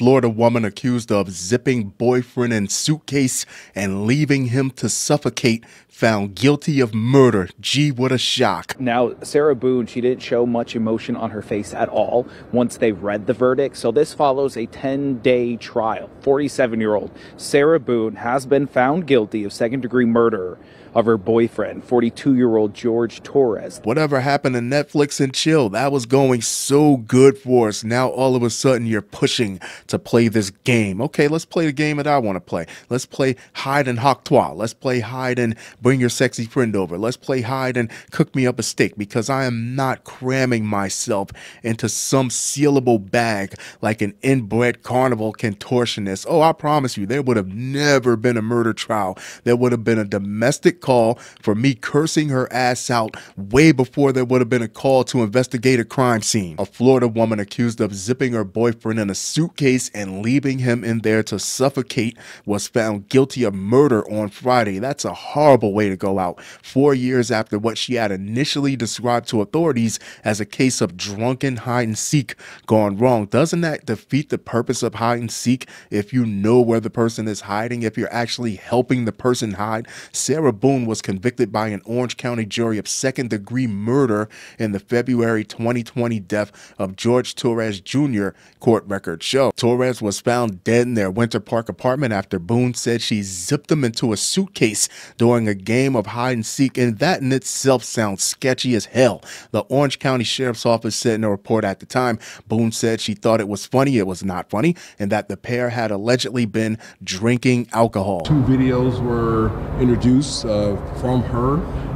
Florida woman accused of zipping boyfriend in suitcase and leaving him to suffocate found guilty of murder. Gee, what a shock. Now, Sarah Boone, she didn't show much emotion on her face at all once they read the verdict. So this follows a 10-day trial. 47-year-old Sarah Boone has been found guilty of second-degree murder of her boyfriend, 42 year old George Torres. Whatever happened to Netflix and chill? That was going so good for us. Now all of a sudden you're pushing to play this game. Okay, let's play the game that I want to play. Let's play hide and hoc toi. Let's play hide and bring your sexy friend over. Let's play hide and cook me up a steak because I am not cramming myself into some sealable bag like an inbred carnival contortionist. Oh, I promise you, there would have never been a murder trial. There would have been a domestic call for me cursing her ass out way before there would have been a call to investigate a crime scene. A Florida woman accused of zipping her boyfriend in a suitcase and leaving him in there to suffocate was found guilty of murder on Friday. That's a horrible way to go out. Four years after what she had initially described to authorities as a case of drunken hide and seek gone wrong. Doesn't that defeat the purpose of hide and seek if you know where the person is hiding, if you're actually helping the person hide? Sarah Boone Boone was convicted by an Orange County jury of second degree murder in the February 2020 death of George Torres Jr., court records show. Torres was found dead in their Winter Park apartment after Boone said she zipped him into a suitcase during a game of hide and seek, and that in itself sounds sketchy as hell. The Orange County Sheriff's Office said in a report at the time, Boone said she thought it was funny, it was not funny, and that the pair had allegedly been drinking alcohol. Two videos were introduced. Uh, uh, from her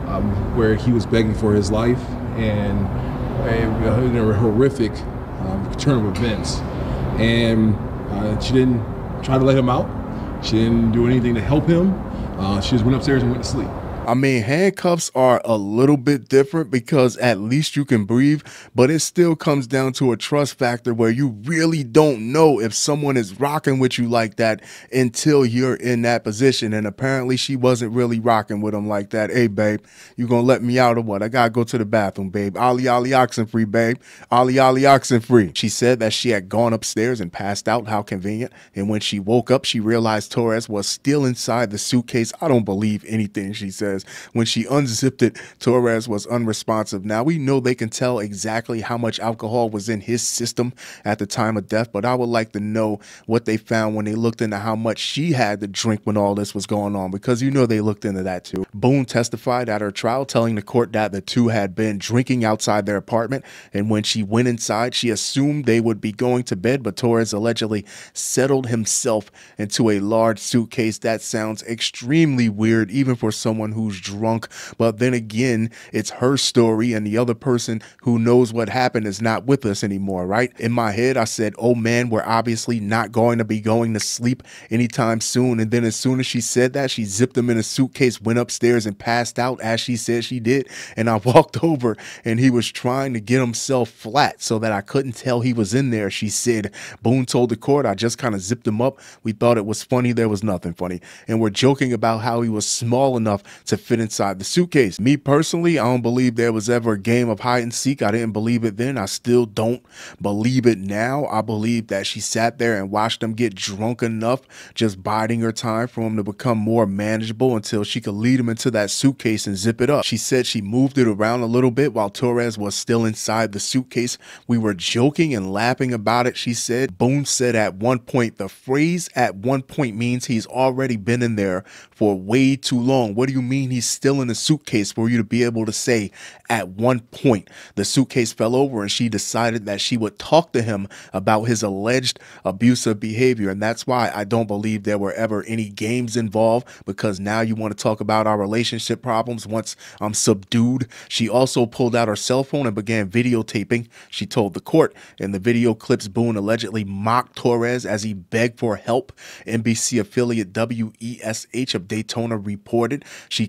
um, where he was begging for his life and a, a horrific um, turn of events. And uh, she didn't try to let him out. She didn't do anything to help him. Uh, she just went upstairs and went to sleep. I mean, handcuffs are a little bit different because at least you can breathe, but it still comes down to a trust factor where you really don't know if someone is rocking with you like that until you're in that position. And apparently, she wasn't really rocking with him like that. Hey, babe, you gonna let me out or what? I gotta go to the bathroom, babe. Ollie, Ollie, oxen free, babe. Ollie, Ollie, oxen free. She said that she had gone upstairs and passed out. How convenient. And when she woke up, she realized Torres was still inside the suitcase. I don't believe anything she said says when she unzipped it, Torres was unresponsive. Now we know they can tell exactly how much alcohol was in his system at the time of death, but I would like to know what they found when they looked into how much she had to drink when all this was going on, because you know they looked into that too. Boone testified at her trial, telling the court that the two had been drinking outside their apartment, and when she went inside, she assumed they would be going to bed, but Torres allegedly settled himself into a large suitcase. That sounds extremely weird, even for someone who who's drunk. But then again, it's her story, and the other person who knows what happened is not with us anymore, right? In my head, I said, Oh man, we're obviously not going to be going to sleep anytime soon. And then as soon as she said that, she zipped him in a suitcase, went upstairs, and passed out as she said she did. And I walked over, and he was trying to get himself flat so that I couldn't tell he was in there. She said, Boone told the court, I just kind of zipped him up. We thought it was funny. There was nothing funny. And we're joking about how he was small enough to to fit inside the suitcase. Me personally, I don't believe there was ever a game of hide and seek. I didn't believe it then. I still don't believe it now. I believe that she sat there and watched him get drunk enough, just biding her time for him to become more manageable until she could lead him into that suitcase and zip it up. She said she moved it around a little bit while Torres was still inside the suitcase. We were joking and laughing about it. She said, Boone said at one point, the phrase at one point means he's already been in there for way too long. What do you mean? He's still in the suitcase for you to be able to say at one point the suitcase fell over and she decided that she would talk to him about his alleged abusive behavior. And that's why I don't believe there were ever any games involved because now you want to talk about our relationship problems once I'm subdued. She also pulled out her cell phone and began videotaping. She told the court in the video clips Boone allegedly mocked Torres as he begged for help. NBC affiliate WESH of Daytona reported she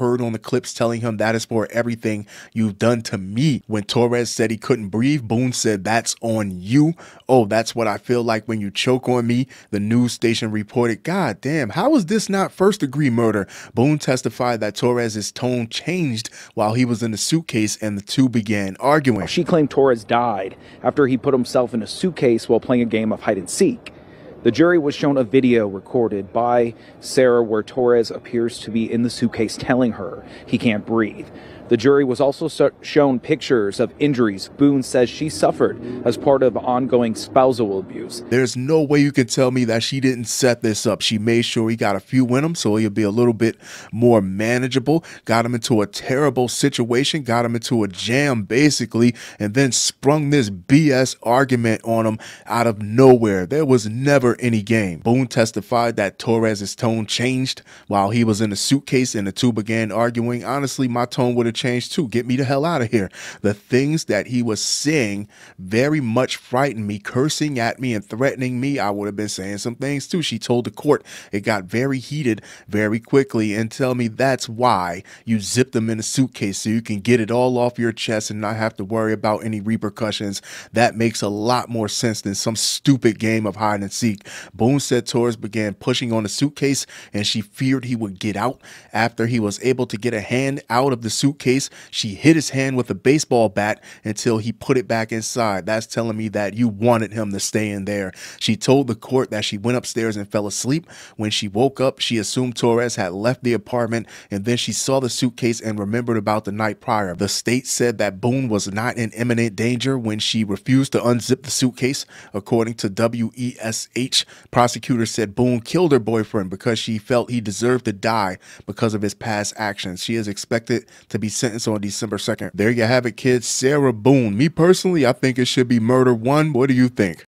heard on the clips telling him that is for everything you've done to me. When Torres said he couldn't breathe, Boone said, That's on you. Oh, that's what I feel like when you choke on me. The news station reported, God damn, how is this not first degree murder? Boone testified that Torres's tone changed while he was in the suitcase and the two began arguing. She claimed Torres died after he put himself in a suitcase while playing a game of hide and seek. The jury was shown a video recorded by Sarah where Torres appears to be in the suitcase telling her he can't breathe. The jury was also shown pictures of injuries Boone says she suffered as part of ongoing spousal abuse. There's no way you can tell me that she didn't set this up. She made sure he got a few in him so he'll be a little bit more manageable, got him into a terrible situation, got him into a jam basically, and then sprung this BS argument on him out of nowhere. There was never any game. Boone testified that Torres's tone changed while he was in the suitcase and the two began arguing. Honestly, my tone would have changed too. Get me the hell out of here. The things that he was saying very much frightened me, cursing at me and threatening me. I would have been saying some things too. She told the court it got very heated very quickly and tell me that's why you zip them in a suitcase so you can get it all off your chest and not have to worry about any repercussions. That makes a lot more sense than some stupid game of hide and seek. Boone said Torres began pushing on the suitcase and she feared he would get out after he was able to get a hand out of the suitcase case, she hit his hand with a baseball bat until he put it back inside. That's telling me that you wanted him to stay in there. She told the court that she went upstairs and fell asleep. When she woke up, she assumed Torres had left the apartment and then she saw the suitcase and remembered about the night prior. The state said that Boone was not in imminent danger when she refused to unzip the suitcase. According to WESH, prosecutors said Boone killed her boyfriend because she felt he deserved to die because of his past actions. She is expected to be sentenced on December 2nd. There you have it, kids. Sarah Boone. Me personally, I think it should be murder one. What do you think?